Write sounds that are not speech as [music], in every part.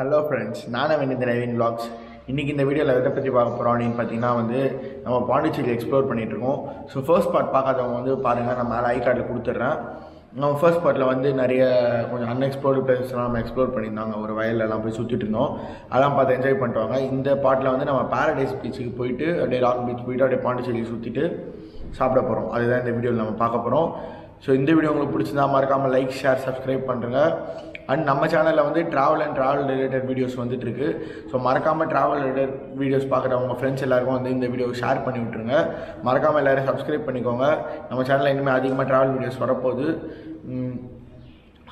Hello friends நானும் வேண்டிய Naveen blocks இன்றைக்கி இந்த வீடியோவில் எதை பற்றி பார்க்க போகிறோம் அப்படின்னு பார்த்தீங்கன்னா வந்து நம்ம பாண்டிச்சேரி எக்ஸ்ப்ளோர் பண்ணிகிட்ருக்கோம் ஸோ ஃபர்ஸ்ட் பார்ட் பார்க்காதவங்க வந்து பாருங்கள் நான் மேலே ஐ கார்டில் கொடுத்துட்றேன். நம்ம ஃபர்ஸ்ட் பார்ட்டில் வந்து நிறைய கொஞ்சம் அன்எக்ஸ்ப்ளோர்டு பிளேஸ்லாம் நம்ம எக்ஸ்ப்ளோர் பண்ணியிருந்தாங்க. ஒரு வயல்லலாம் போய் சுற்றிட்டு இருந்தோம். அதெல்லாம் பார்த்து என்ஜாய் பண்ணிட்டு இந்த பாட்டில் வந்து நம்ம பேரடைஸ் பீச்சுக்கு போயிட்டு அப்படியே ராக் பீச் போயிட்டு அப்படியே பாண்டிச்சேரி சுற்றிட்டு சாப்பிட போகிறோம் அதுதான் இந்த வீடியோவில் நம்ம பார்க்க போகிறோம் ஸோ இந்த வீடியோ உங்களுக்கு பிடிச்சிருந்தா மறக்காமல் லைக் ஷேர் சப்ஸ்கிரைப் பண்ணுறங்க அண்ட் நம்ம சேனலில் வந்து travel and travel related videos வந்துட்டுருக்கு. ஸோ மறக்காமல் ட்ராவல் ரிலேட்டட் வீடியோஸ் பார்க்குற உங்கள் ஃப்ரெண்ட்ஸ் எல்லாருக்கும் வந்து இந்த வீடியோ ஷேர் பண்ணி விட்ருங்க மறக்காமல் எல்லோரும் சப்ஸ்கிரைப் பண்ணிக்கோங்க. நம்ம சேனலில் இனிமேல் அதிகமாக ட்ராவல் வீடியோஸ் வரப்போகுது.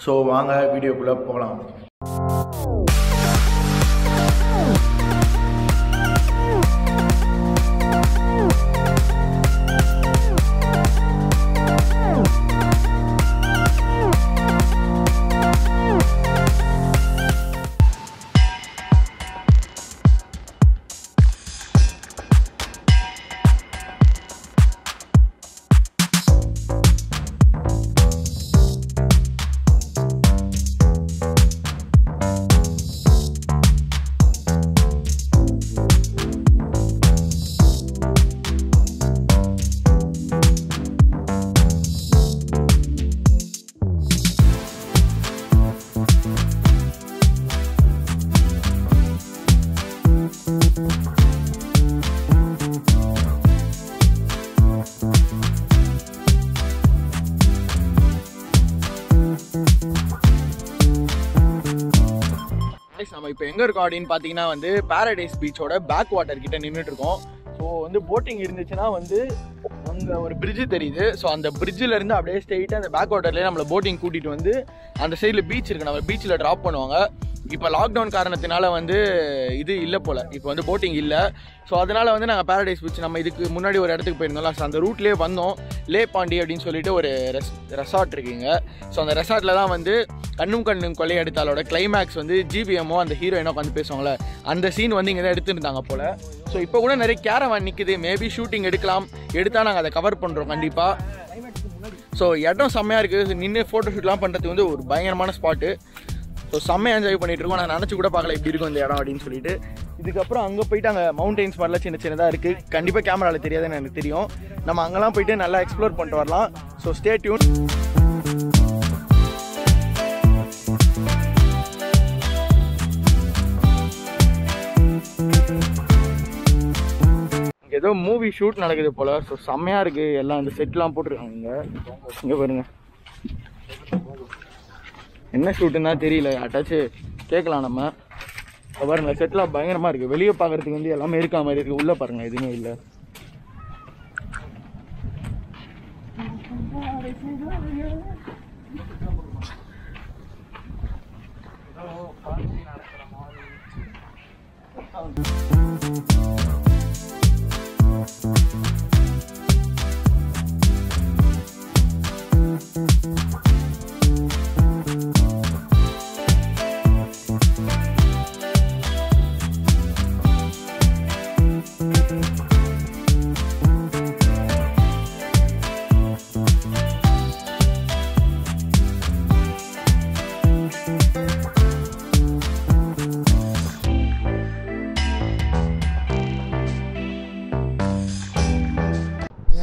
ஸோ வாங்க வீடியோக்குள்ளே போகலாம். நம்ம இப்போ எங்கே இருக்கோம் அப்படின்னு பார்த்தீங்கன்னா வந்து பேரடைஸ் பீச்சோட பேக் வாட்டர் கிட்ட நின்றுட்டு இருக்கோம். ஸோ வந்து போட்டிங் இருந்துச்சுன்னா வந்து அங்கே ஒரு பிரிட்ஜு தெரியுது. ஸோ அந்த பிரிட்ஜில் இருந்து அப்படியே ஸ்ட்ரெயிட்டாக அந்த பேக் வாட்டர்லேயே நம்மளை போட்டிங் கூட்டிகிட்டு வந்து அந்த சைடில் பீச் இருக்குது நம்ம பீச்சில் ட்ராப் பண்ணுவாங்க. இப்போ லாக்டவுன் காரணத்தினால வந்து இது இல்லை போல். இப்போ வந்து போட்டிங் இல்லை. ஸோ அதனால் வந்து நாங்கள் பேரடைஸ் பீச் நம்ம இதுக்கு முன்னாடி ஒரு இடத்துக்கு போயிருந்தோம்ல. ஸோ அந்த ரூட்லேயே வந்தோம். லே பாண்டி அப்படின்னு சொல்லிட்டு ஒரு ரெஸ் ரெசார்ட் இருக்குங்க. ஸோ அந்த ரெசார்ட்டில் தான் வந்து கண்ணும் கண்ணும் கொள்ளையடித்தாலோட கிளைமேக்ஸ் வந்து ஜிபிஎம்மோ அந்த ஹீரோயினோ உட்காந்து பேசுவாங்களே அந்த சீன் வந்து இங்கே தான் எடுத்துருந்தாங்க போல். ஸோ இப்போ கூட நிறைய கேரவான் நிற்குது மேபி ஷூட்டிங் எடுக்கலாம். எடுத்தால் நாங்கள் அதை கவர் பண்ணுறோம் கண்டிப்பாக ஸோ இடம் செம்மையாக இருக்குது. நின்று ஃபோட்டோ ஷூட்லாம் பண்ணுறதுக்கு வந்து ஒரு பயங்கரமான ஸ்பாட்டு ஸோ செம்மையாக என்ஜாய் பண்ணிட்டு இருக்கோம் நான் நினச்சி கூட பார்க்கல இப்படி இருக்கும் இந்த இடம் அப்படின்னு சொல்லிட்டு. இதுக்கப்புறம் அங்கே போயிட்டு அங்கே மவுண்டெயின்ஸ் மாதிரிலாம் சின்ன சின்னதாக இருக்குது கண்டிப்பாக கேமராவில் தெரியாதுன்னு எனக்கு தெரியும். நம்ம அங்கெல்லாம் போயிட்டு நல்லா எக்ஸ்ப்ளோர் பண்ணிட்டு வரலாம். ஸோ ஸ்டே டியூன் ஏதோ மூவி ஷூட் நடக்குது போல. ஸோ செம்மையாக இருக்குது எல்லாம் இந்த செட்லாம் போட்டிருக்காங்க இங்கே. இங்கே பாருங்கள் என்ன ஷூட்டுன்னா தெரியல. அட்டாச்சு கேட்கலாம் நம்ம. பாருங்க செட்டில் பயங்கரமாக இருக்குது வெளியே பார்க்கறதுக்கு வந்து எல்லாமே இருக்கா மாதிரி இருக்குது உள்ளே பாருங்க எதுவுமே இல்லை.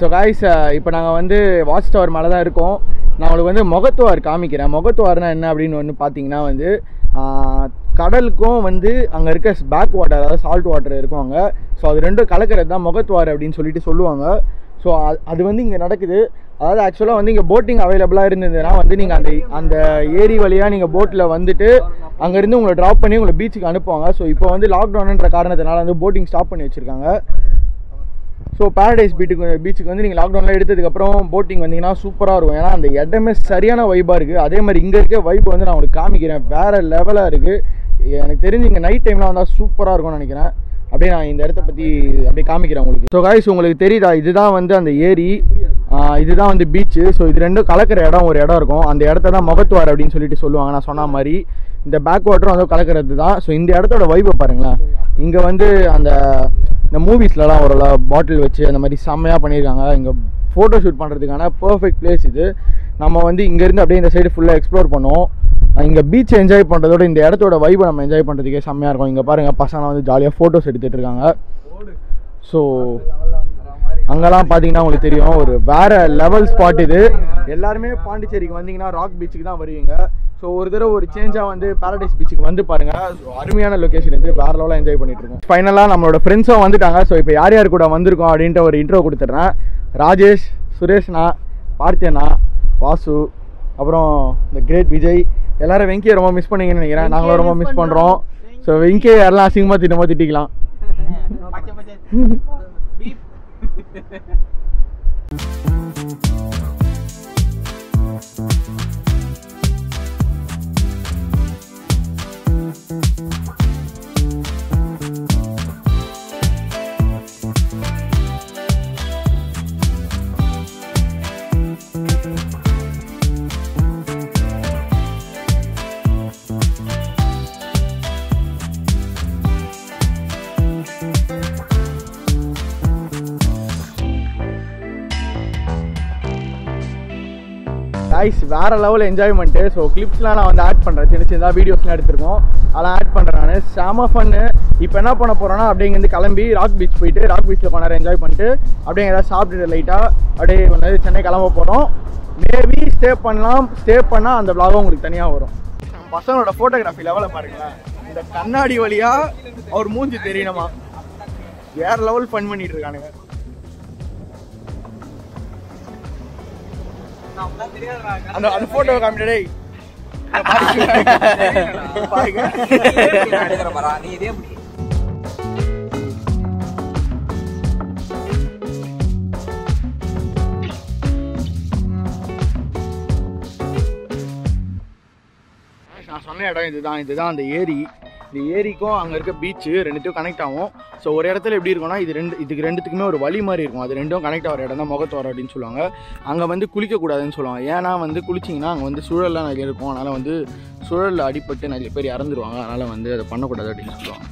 ஸோ காய்ஸ் uh, இப்போ நாங்கள் வந்து வாட்ச் டவர் மேலே தான் இருக்கோம். நான் உங்களுக்கு வந்து முகத்துவார் காமிக்கிறேன். முகத்துவார்னா என்ன அப்படின்னு வந்து பார்த்தீங்கன்னா வந்து கடலுக்கும் வந்து அங்கே இருக்க பேக் வாட்டர் அதாவது சால்ட் வாட்டர் இருக்கும் அங்கே. ஸோ அது ரெண்டும் கலக்கிறது தான் முகத்துவார் அப்படின்னு சொல்லிட்டு சொல்லுவாங்க. ஸோ அது வந்து இங்கே நடக்குது. அதாவது ஆக்சுவலாக வந்து இங்கே போட்டிங் அவைலபிளாக இருந்ததுன்னா வந்து நீங்கள் அந்த அந்த ஏரி வழியாக நீங்கள் போட்டில் வந்துட்டு அங்கேருந்து உங்களை ட்ராப் பண்ணி உங்களை பீச்சுக்கு அனுப்புவாங்க. ஸோ இப்போ வந்து லாக்டவுன்ன்ற காரணத்தினால வந்து போட்டிங் ஸ்டாப் பண்ணி வச்சுருக்காங்க. ஸோ பேரடைஸ் பீட்டுக்கு பீச்சுக்கு வந்து நீங்கள் லாக்டவுனில் எடுத்ததுக்கப்புறம் போட்டிங் வந்தீங்கன்னா சூப்பராக இருக்கும். ஏன்னா அந்த இடமே சரியான வைப்பாக இருக்குது அதே மாதிரி இங்கே இருக்க வைப் வந்து நான் உங்களுக்கு காமிக்கிறேன். வேறு லெவலாக இருக்குது எனக்கு தெரிஞ்சு இங்கே நைட் டைம்லாம் வந்தால் சூப்பராக இருக்கும்னு நினைக்கிறேன். அப்படியே நான் இந்த இடத்த பற்றி அப்படியே காமிக்கிறேன் உங்களுக்கு. ஸோ காய்ஸ் உங்களுக்கு தெரியுதா? இதுதான் வந்து அந்த ஏரி. இதுதான் வந்து பீச்சு ஸோ இது ரெண்டும் கலக்கிற இடம் ஒரு இடம் இருக்கும். அந்த இடத்த தான் முகத்துவார் அப்படின்னு சொல்லிட்டு சொல்லுவாங்க. நான் சொன்ன மாதிரி இந்த பேக் வாட்டரும் அதுவும் கலக்கிறது தான் ஸோ இந்த இடத்தோட வைப்பை பாருங்களேன். இங்கே வந்து அந்த இந்த மூவிஸ்லலாம் ஒரு பாட்டில் வச்சு அந்த மாதிரி செம்மையாக பண்ணியிருக்காங்க. இங்கே ஃபோட்டோ ஷூட் பண்ணுறதுக்கான பர்ஃபெக்ட் பிளேஸ் இது. நம்ம வந்து இங்கேருந்து அப்படியே இந்த சைடு ஃபுல்லாக எக்ஸ்ப்ளோர் பண்ணோம் இங்கே பீச் என்ஜாய் பண்ணுறதோட இந்த இடத்தோட வைபை நம்ம என்ஜாய் பண்ணுறதுக்கே செம்மையாக இருக்கும். இங்கே பாருங்கள் பசங்க வந்து ஜாலியாக ஃபோட்டோஸ் எடுத்துகிட்டு இருக்காங்க. ஸோ அங்கெல்லாம் பார்த்தீங்கன்னா உங்களுக்கு தெரியும் ஒரு வேற லெவல் ஸ்பாட் இது. எல்லாருமே பாண்டிச்சேரிக்கு வந்தீங்கன்னா ராக் பீச்சுக்கு தான் வருவீங்க. ஸோ ஒரு தடவை ஒரு சேஞ்சாக வந்து பாரடைஸ் பீச்சுக்கு வந்து பாருங்க. ஸோ அருமையான லொக்கேஷன் இது. வேற லெவலாக என்ஜாய் பண்ணிட்டு இருக்கோம். ஃபைனலாக நம்மளோட ஃப்ரெண்ட்ஸும் வந்துட்டாங்க. ஸோ இப்போ யார் யார் கூட வந்திருக்கோம் அப்படின்ட்டு ஒரு இன்ட்ரோ கொடுத்துட்றேன். ராஜேஷ் சுரேஷ்ண்ணா பார்த்தியண்ணா வாசு அப்புறம் இந்த கிரேட் விஜய். எல்லாரும் வெங்கியை ரொம்ப மிஸ் பண்ணீங்கன்னு நினைக்கிறேன். நாங்களும் ரொம்ப மிஸ் பண்ணுறோம் ஸோ வெங்கியை யாரெல்லாம் அசிங்கமாக திட்டமாக திட்டிக்கலாம்? [laughs] [laughs] காய்ஸ் வேறு லெவல் என்ஜாய்மெண்ட்டு ஸோ கிளிப்ஸ்லாம் நான் வந்து ஆட் பண்ணுறேன் சின்ன சின்னதாக வீடியோஸ்லாம் எடுத்திருக்கோம். அதெல்லாம் ஆட் பண்ணுறேன் நான். செம ஃபன்னு இப்போ என்ன பண்ண போகிறோன்னா அப்படியே இங்கேருந்து கிளம்பி ராக் பீச் போயிட்டு ராக் பீச்சில் கொஞ்ச நேரம் என்ஜாய் பண்ணிட்டு அப்படியே ஏதாவது சாப்பிட்டுட்டு லைட்டாக அப்படியே வந்து சென்னை கிளம்ப போகிறோம் மேபி ஸ்டே பண்ணலாம். ஸ்டே பண்ணால் அந்த vlog உங்களுக்கு தனியாக வரும். நம்ம பசங்களோட ஃபோட்டோகிராஃபி லெவலில் பாருங்களேன். இந்த கண்ணாடி வழியாக அவர் மூஞ்சி தெரியணுமா? வேறு லெவல் ஃபன் பண்ணிகிட்டு இருக்கானுங்க. அந்த அந்த போட்டோ காமிடா டேய். பாருங்க நான் சொன்ன இடம் இதுதான். இதுதான் அந்த ஏரி. இந்த ஏரிக்கும் அங்கே இருக்க பீச்சு ரெண்டுத்தையும் கனெக்ட் ஆகும். ஸோ ஒரு இடத்துல எப்படி இருக்கும்னா இது ரெண்டு இதுக்கு ரெண்டுத்துக்குமே ஒரு வழி மாதிரி இருக்கும். அது ரெண்டும் கனெக்ட் ஆகிற இடம் தான் முகத்தோரம் அப்படின்னு சொல்லுவாங்க. அங்கே வந்து குளிக்கக்கூடாதுன்னு சொல்லுவாங்க. ஏன்னா வந்து குளிச்சிங்கன்னா அங்கே வந்து சுழல்லாம் நிறைய இருக்கும். அதனால் வந்து சுழலில் அடிபட்டு நிறைய பேர் இறந்துருவாங்க. அதனால் வந்து அதை பண்ணக்கூடாது அப்படின்னு சொல்லுவாங்க.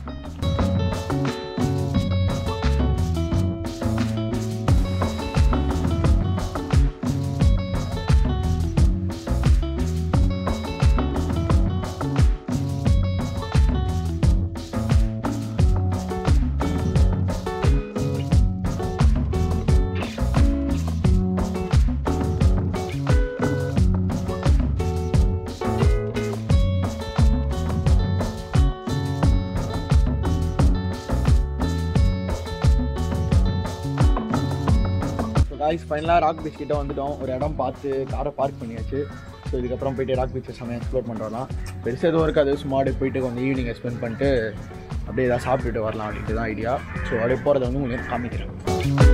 காய்ஸ் ஃபைனலாக ராக் பீச் கிட்ட வந்துட்டோம். ஒரு இடம் பார்த்து காரை பார்க் பண்ணியாச்சு. ஸோ இதுக்கப்புறம் போயிட்டு ராக் பீச்சை செம்மையாக எக்ஸ்ப்ளோர் பண்ணுறோம்லாம் பெருசாக எதுவும் இருக்காது. சும்மா அப்படியே போயிட்டு கொஞ்சம் ஈவினிங் ஸ்பெண்ட் பண்ணிட்டு அப்படியே ஏதாவது சாப்பிட்டுட்டு வரலாம் அப்படின்ட்டு தான் ஐடியா ஸோ அப்படியே போகிறத வந்து உங்களுக்கு காமிக்கிறேன்.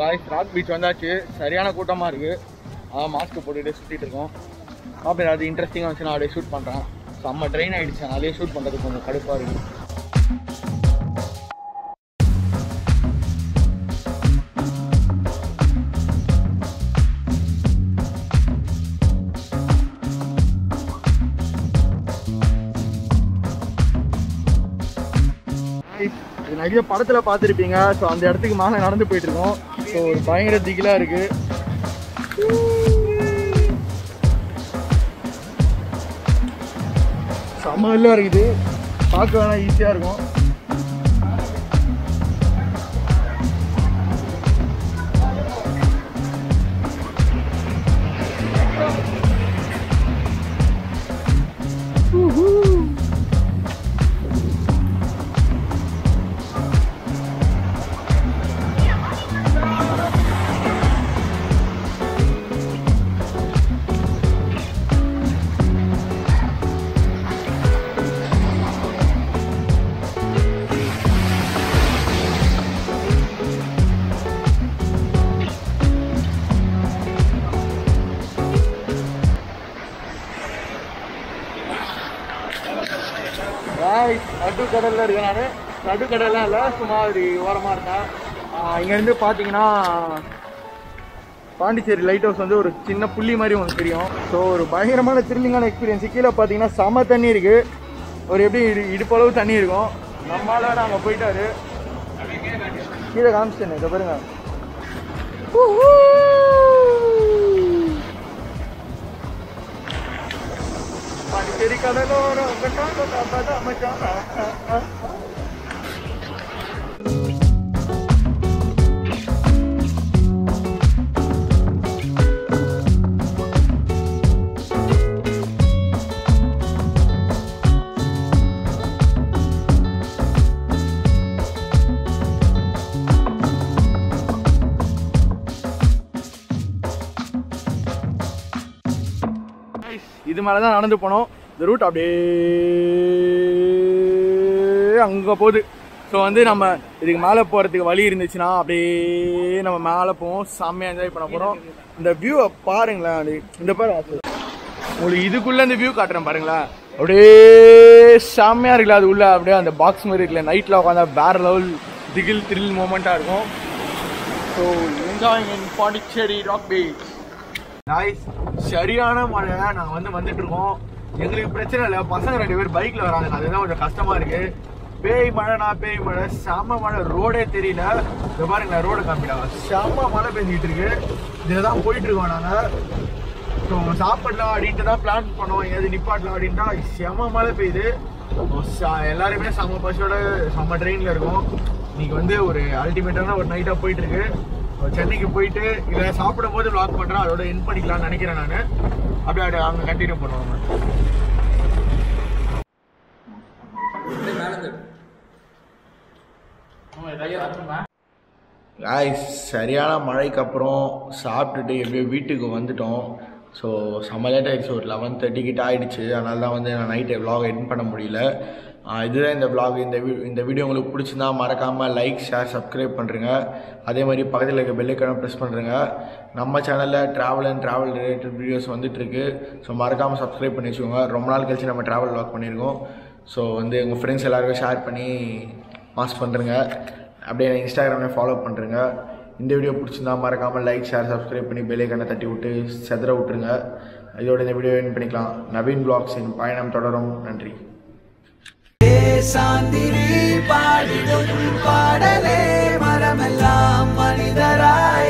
ராக் பீச் வந்தாச்சு. சரியான கூட்டமாக இருக்குது அதான் மாஸ்க் போட்டுகிட்டே சுற்றிட்டு இருக்கோம். அப்புறம் அது இன்ட்ரெஸ்டிங்காக வந்துச்சுன்னா அப்படியே ஷூட் பண்ணுறேன் செம்ம ட்ரெயின் ஆகிடுச்சு அதே ஷூட் பண்ணுறதுக்கு கொஞ்சம் கடுப்பாக இருக்குது நிறைய படத்தில் பார்த்துருப்பீங்க. ஸோ அந்த இடத்துக்கு மேலே நடந்து போயிட்டு இருக்கோம் ஸோ ஒரு பயங்கர திகிலாக இருக்குது செம்மல்லாம் இருக்குது. பார்க்க வேணா ஈஸியாக இருக்கும். நடுக்கடல்ல இருக்கேன் நான் நடுக்கடலாம் இல்லை சும்மா ஒரு ஓரமாக இருக்கேன் இங்கேருந்து பார்த்தீங்கன்னா பாண்டிச்சேரி லைட் ஹவுஸ் வந்து ஒரு சின்ன புள்ளி மாதிரி உங்களுக்கு தெரியும். ஸோ ஒரு பயங்கரமான த்ரில்லிங்கான எக்ஸ்பீரியன்ஸ் கீழே பார்த்தீங்கன்னா செம தண்ணி இருக்கு. ஒரு எப்படி இடு இடுப்பளவு தண்ணி இருக்கும். நம்மளால அங்கே போயிட்டாரு. கீழே காமிச்சிட்டேன் இதை பாருங்க. பாண்டிச்சேரி கடலோரம் கட்டா இது மேலே தான் நடந்து போனோம். இந்த ரூட் அப்படியே அங்கே போகுது. ஸோ வந்து நம்ம இதுக்கு மேலே போகிறதுக்கு வழி இருந்துச்சுன்னா அப்படியே நம்ம மேலே போவோம். செம்மையாக என்ஜாய் பண்ண போகிறோம் இந்த வியூவை பாருங்களேன் இந்த பாரு உங்களுக்கு இதுக்குள்ளே இந்த வியூ காட்டுறேன் பாருங்களேன். அப்படியே செம்மையாக இருக்குல்ல அது உள்ள அப்படியே அந்த பாக்ஸ் மாதிரி இருக்குல்ல நைட்டில் உட்காந்தா வேற லெவல் திகில் த்ரில் மூமெண்ட்டாக இருக்கும். So enjoying in Pondicherry rock beach noise சரியான மழை. நாங்கள் வந்து வந்துட்டு இருக்கோம். எங்களுக்கு பிரச்சனை இல்லை. பசங்க ரெண்டு பேர் பைக்கில் வராங்க. அதுதான் கொஞ்சம் கஷ்டமாக இருக்குது பேய் மழைனா பேய் மழை செம மழை ரோடே தெரியல. இந்த பாருங்க ரோடு காமிடா. செம மழை பெஞ்சிட்டு இருக்கு. இதுல தான் போயிட்டு இருக்கோம் நாங்க. ஸோ சாப்பிடலாம் அப்படின்ட்டு தான் பிளான் பண்ணோம். எது நிப்பாட்டலாம் அப்படின்ட்டா செம மழை பெய்யுது. எல்லாருமே செம பஸ்ஸோட செம ட்ரெயின்ல இருக்கும். இன்னைக்கு வந்து ஒரு அல்டிமேட்டான ஒரு நைட்டா போயிட்டு இருக்கு. சென்னைக்கு போயிட்டு இதை சாப்பிடும் போது vlog பண்றேன். அதோட என் பண்ணிக்கலாம்னு நினைக்கிறேன் நான். அப்படியே அப்படியே அங்கே கண்டினியூ பண்ணுவாங்க காய்ஸ் சரியான மழைக்கு அப்புறம் சாப்பிட்டுட்டு எப்படியோ வீட்டுக்கு வந்துட்டோம். ஸோ செம்ம லேட் ஆயிடுச்சு. ஒரு லெவன் தேர்ட்டி கிட்ட ஆகிடுச்சு அதனால தான் வந்து நான் நைட்டு vlog எடிட் பண்ண முடியல. இதுதான் இந்த vlog. இந்த வீ இந்த வீடியோ உங்களுக்கு பிடிச்சிருந்தா மறக்காமல் லைக் ஷேர் சப்ஸ்கிரைப் பண்ணுறேங்க அதே மாதிரி பக்கத்தில் இருக்க பெல்லைக்கான ப்ரெஸ் பண்ணுறேங்க நம்ம சேனலில் travel and travel related videos வந்துட்டுருக்கு ஸோ மறக்காமல் சப்ஸ்கிரைப் பண்ணி வச்சுக்கோங்க. ரொம்ப நாள் கழிச்சு நம்ம ட்ராவல் vlog பண்ணியிருக்கோம். ஸோ வந்து உங்கள் ஃப்ரெண்ட்ஸ் எல்லாருக்கும் ஷேர் பண்ணி பாஸ் பண்ணுறேங்க அப்படியே இன்ஸ்டாகிராமில் ஃபாலோ பண்ணுறேங்க இந்த வீடியோ பிடிச்சிருந்தா மறக்காமல் லைக் ஷேர் சப்ஸ்கிரைப் பண்ணி பெல்லைக்கான தட்டி விட்டு செதற விட்டுருங்க. இதோட இந்த வீடியோ என் பண்ணிக்கலாம். நவீன் பிளாக்ஸின் பயணம் தொடரும். நன்றி. சாந்திரி பாடிடும் பாடலே மரமெல்லாம் மனிதராய்